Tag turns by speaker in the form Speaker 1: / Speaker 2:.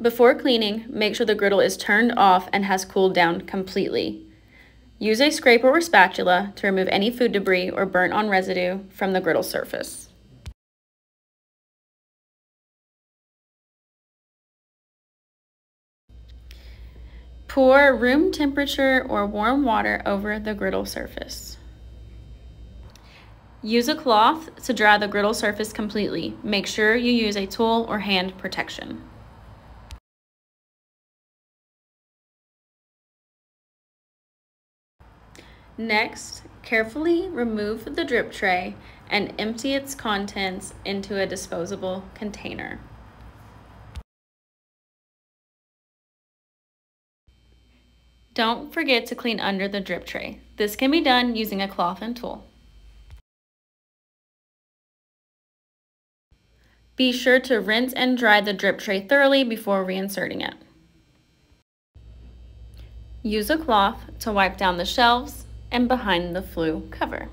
Speaker 1: Before cleaning, make sure the griddle is turned off and has cooled down completely. Use a scraper or spatula to remove any food debris or burnt on residue from the griddle surface. Pour room temperature or warm water over the griddle surface. Use a cloth to dry the griddle surface completely. Make sure you use a tool or hand protection. Next, carefully remove the drip tray and empty its contents into a disposable container. Don't forget to clean under the drip tray. This can be done using a cloth and tool. Be sure to rinse and dry the drip tray thoroughly before reinserting it. Use a cloth to wipe down the shelves and behind the flue cover.